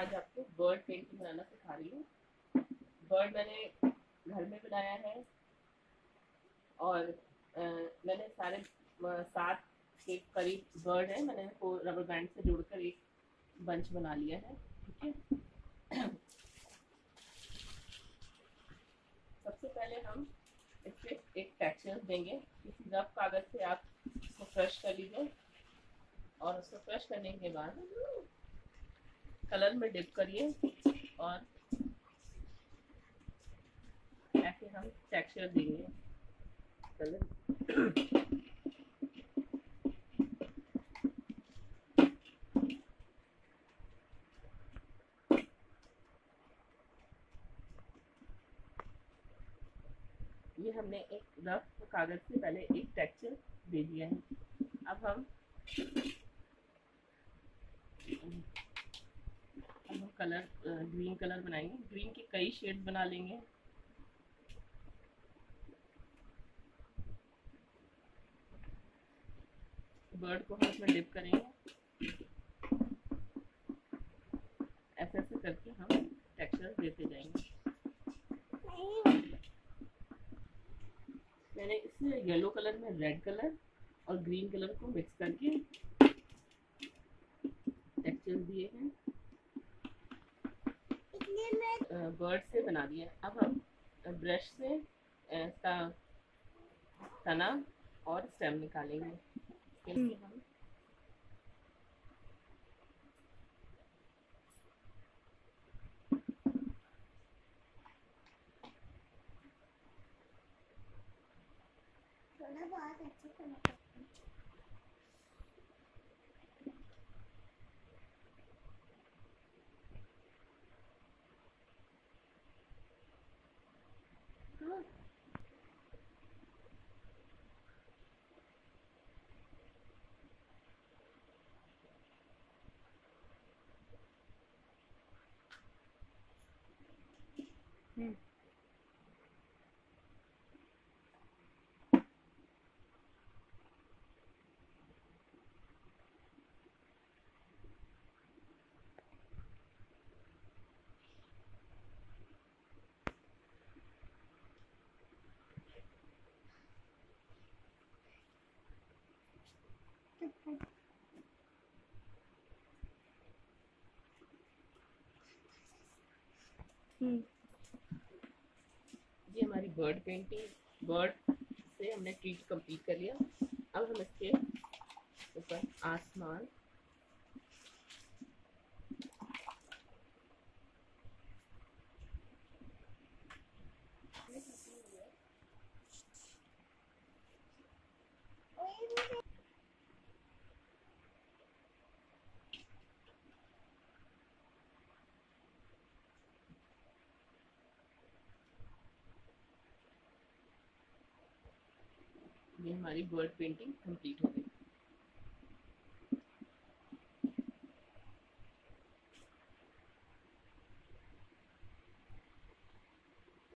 आज आपको bird painting बनाना सिखा रही हूँ। बर्ड मैंने घर में बनाया है और आ, मैंने सारे सात के करीब बर्ड है। मैंने इनको रबर बैंड से जोड़कर एक बंच बना लिया है ठीक है? सबसे पहले हम इससे एक टेक्सचर देंगे। किसी रफ कागज़ से आप इसको क्रश कर लीजिए और उसको क्रश करने के बाद कलर में डिप करिए और ऐसे हम टेक्सचर देंगे। कलर ये हमने एक रफ कागज़ से पहले एक टेक्सचर दे दिया है। अब हम अब हम कलर ग्रीन कलर बनाएँगे। ग्रीन के कई शेड बना लेंगे। बर्ड को हम इसमें डिप करेंगे। ऐसे ऐसे करके हम टेक्सचर देते जाएँगे। मैंने इसमें येलो कलर में रेड कलर और ग्रीन कलर को मिक्स करके टेक्सचर दिए हैं बर्ड से बना दिया अब हम ब्रश से इसका तना और स्टेम निकालेंगे। बहुत अच्छे से 嗯。嗯 ये हमारी बर्ड पेंटिंग बर्ड से हमने ट्रीट कंप्लीट कर लिया। अब हम इसके ऊपर आसमान ये हमारी बर्ड पेंटिंग कंप्लीट हो गई।